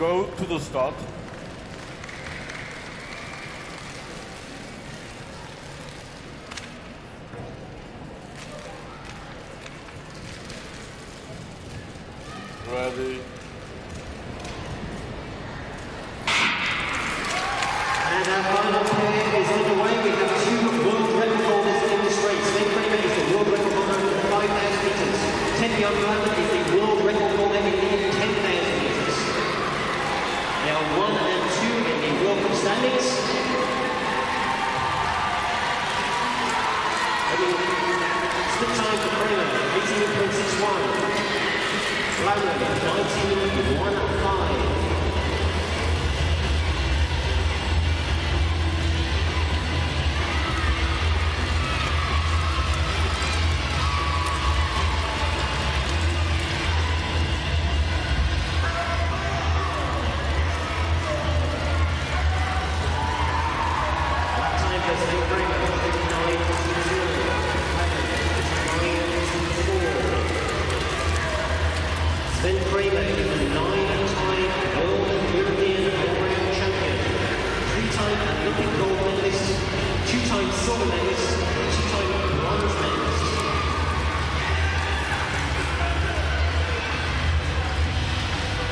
go to the start. Ready. And our final pair is underway. We have two world record holders in this race. Nick Freeman is the world record holder in 5,000 metres. Ted Young London is the world record holder in the 10,000 metres. They are one and two in the World Cup standings. Split time for Freeman, 18.61. Lowry, 19.15.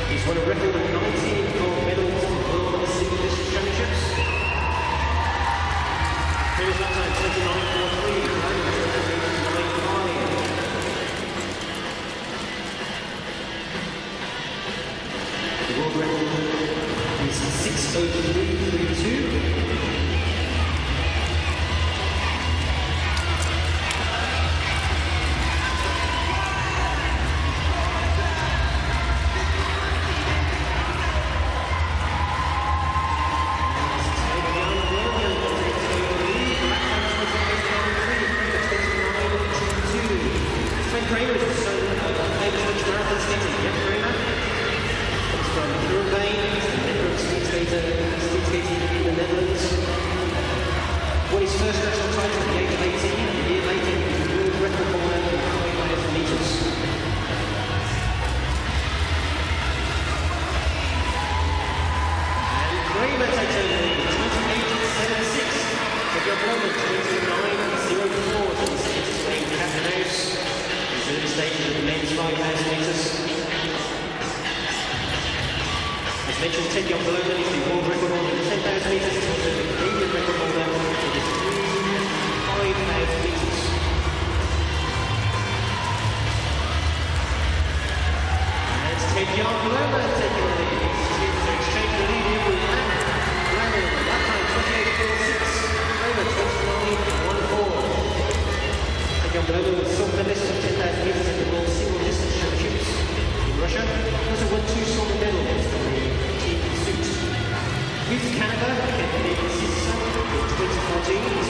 He's won a record of 19 is 603.32. Sven Kramer is the son first national title at the age of 18. A year later, he was a world record holder in 5,000 metres. And Kramer takes over the lead, 28.76. The Government 29.04 to of the men's 5,000 metres. As mentioned, Ted-Jan Bloemen the world record holder in the 10,000 metres. The long-distance. In Russia, also won two silver medals from the team suit. Miss Canada, Canadian sister, in 2014, is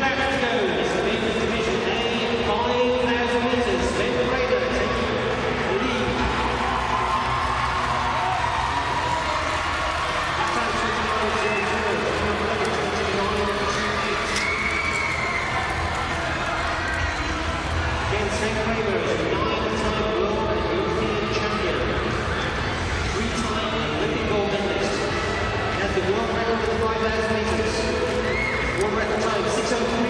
left. so